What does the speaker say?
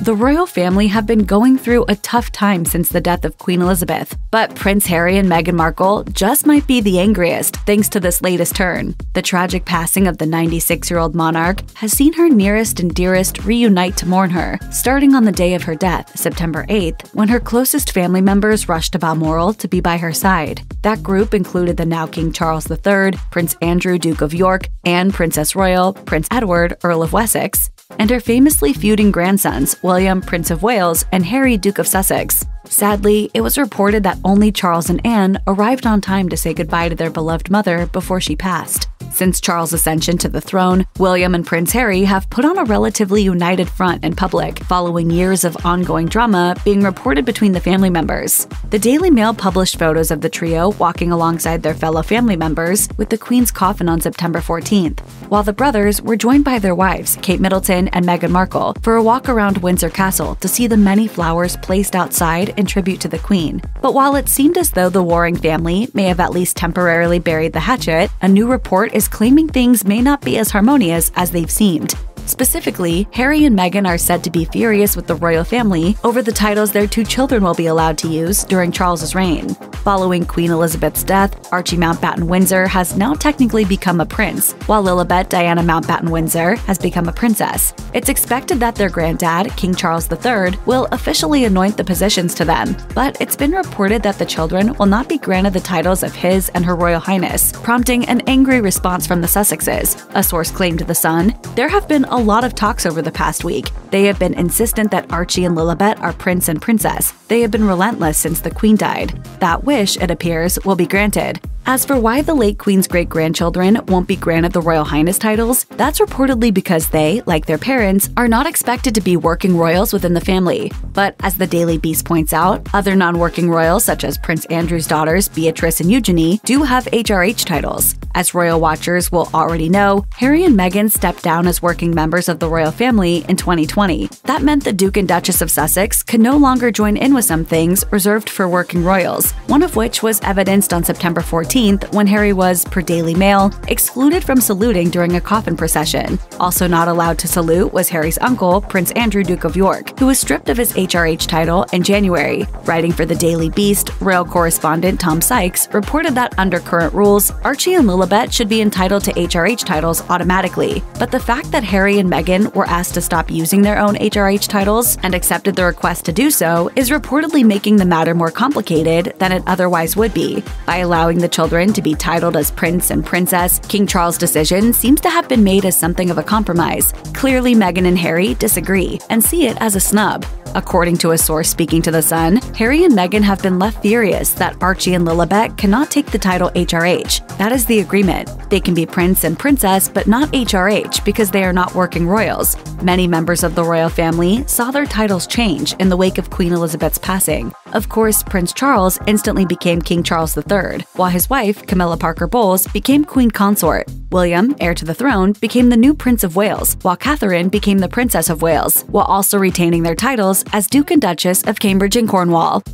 The royal family have been going through a tough time since the death of Queen Elizabeth, but Prince Harry and Meghan Markle just might be the angriest thanks to this latest turn. The tragic passing of the 96 year old monarch has seen her nearest and dearest reunite to mourn her, starting on the day of her death, September 8th, when her closest family members rushed to Balmoral to be by her side. That group included the now King Charles III, Prince Andrew, Duke of York, and Princess Royal, Prince Edward, Earl of Wessex, and her famously feuding grandsons, William, Prince of Wales, and Harry, Duke of Sussex. Sadly, it was reported that only Charles and Anne arrived on time to say goodbye to their beloved mother before she passed. Since Charles' ascension to the throne, William and Prince Harry have put on a relatively united front in public, following years of ongoing drama being reported between the family members. The Daily Mail published photos of the trio walking alongside their fellow family members with the Queen's coffin on September 14th, while the brothers were joined by their wives, Kate Middleton and Meghan Markle, for a walk around Windsor Castle to see the many flowers placed outside in tribute to the Queen. But while it seemed as though the warring family may have at least temporarily buried the hatchet, a new report is claiming things may not be as harmonious as they've seemed. Specifically, Harry and Meghan are said to be furious with the royal family over the titles their two children will be allowed to use during Charles's reign. Following Queen Elizabeth's death, Archie Mountbatten Windsor has now technically become a prince, while Lilibet Diana Mountbatten Windsor has become a princess. It's expected that their granddad, King Charles III, will officially anoint the positions to them, but it's been reported that the children will not be granted the titles of His and Her Royal Highness, prompting an angry response from the Sussexes. A source claimed to The Sun, there have been a lot of talks over the past week. They have been insistent that Archie and Lilibet are prince and princess. They have been relentless since the queen died. That wish, it appears, will be granted. As for why the late Queen's great grandchildren won't be granted the Royal Highness titles, that's reportedly because they, like their parents, are not expected to be working royals within the family. But as the Daily Beast points out, other non working royals, such as Prince Andrew's daughters Beatrice and Eugenie, do have HRH titles. As royal watchers will already know, Harry and Meghan stepped down as working members of the royal family in 2020. That meant the Duke and Duchess of Sussex could no longer join in with some things reserved for working royals, one of which was evidenced on September 14th when Harry was, per Daily Mail, excluded from saluting during a coffin procession. Also not allowed to salute was Harry's uncle, Prince Andrew, Duke of York, who was stripped of his HRH title in January. Writing for the Daily Beast, royal correspondent Tom Sykes reported that under current rules, Archie and Lilibet should be entitled to HRH titles automatically, but the fact that Harry and Meghan were asked to stop using their own HRH titles and accepted the request to do so is reportedly making the matter more complicated than it otherwise would be. By allowing the children to be titled as prince and princess, King Charles' decision seems to have been made as something of a compromise. Clearly, Meghan and Harry disagree and see it as a snub. According to a source speaking to The Sun, Harry and Meghan have been left furious that Archie and Lilibet cannot take the title HRH. That is the agreement. They can be prince and princess, but not HRH because they are not working royals. Many members of the royal family saw their titles change in the wake of Queen Elizabeth's passing. Of course, Prince Charles instantly became King Charles III, while his wife, Camilla Parker Bowles, became Queen Consort. William, heir to the throne, became the new Prince of Wales, while Catherine became the Princess of Wales, while also retaining their titles as Duke and Duchess of Cambridge and Cornwall.